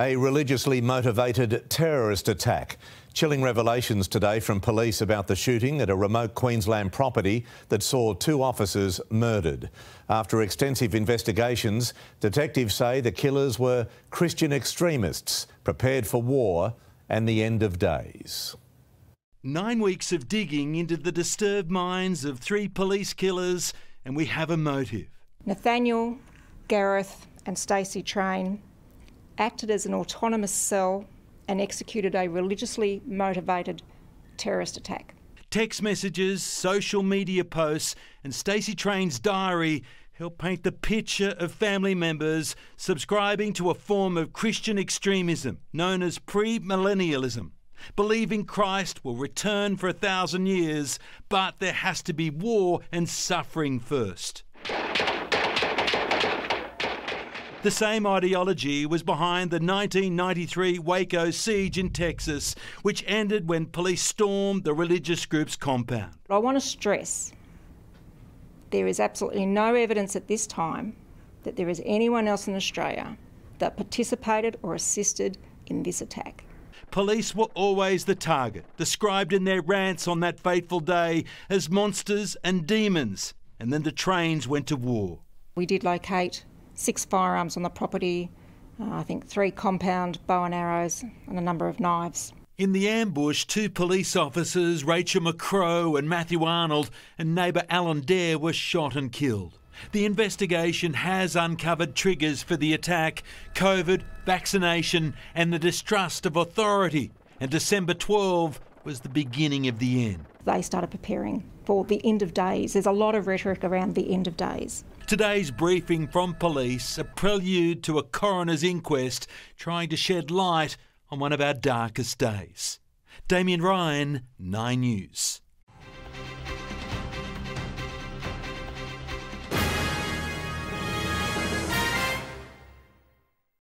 A religiously motivated terrorist attack. Chilling revelations today from police about the shooting at a remote Queensland property that saw two officers murdered. After extensive investigations, detectives say the killers were Christian extremists prepared for war and the end of days. Nine weeks of digging into the disturbed minds of three police killers, and we have a motive. Nathaniel, Gareth, and Stacey Train acted as an autonomous cell and executed a religiously motivated terrorist attack. Text messages, social media posts, and Stacey Train's diary help paint the picture of family members subscribing to a form of Christian extremism known as premillennialism. Believing Christ will return for a thousand years, but there has to be war and suffering first. The same ideology was behind the 1993 Waco siege in Texas, which ended when police stormed the religious group's compound. I want to stress there is absolutely no evidence at this time that there is anyone else in Australia that participated or assisted in this attack. Police were always the target, described in their rants on that fateful day as monsters and demons, and then the trains went to war. We did locate six firearms on the property, uh, I think three compound bow and arrows, and a number of knives. In the ambush, two police officers, Rachel McCrow and Matthew Arnold, and neighbour Alan Dare were shot and killed. The investigation has uncovered triggers for the attack COVID, vaccination, and the distrust of authority. And December 12 was the beginning of the end. They started preparing for the end of days. There's a lot of rhetoric around the end of days. Today's briefing from police, a prelude to a coroner's inquest trying to shed light on one of our darkest days. Damien Ryan, 9 News.